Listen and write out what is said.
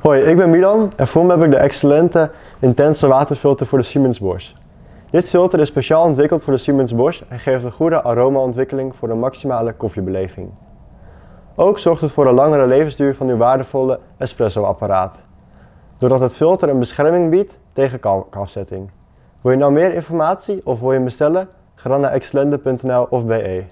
Hoi, ik ben Milan en voor me heb ik de excellente intense waterfilter voor de Siemens Bosch. Dit filter is speciaal ontwikkeld voor de Siemens Bosch en geeft een goede aromaontwikkeling voor de maximale koffiebeleving. Ook zorgt het voor een langere levensduur van uw waardevolle espresso-apparaat. Doordat het filter een bescherming biedt tegen kalkafzetting. Wil je nou meer informatie of wil je hem bestellen? Ga dan naar excellente.nl of BE.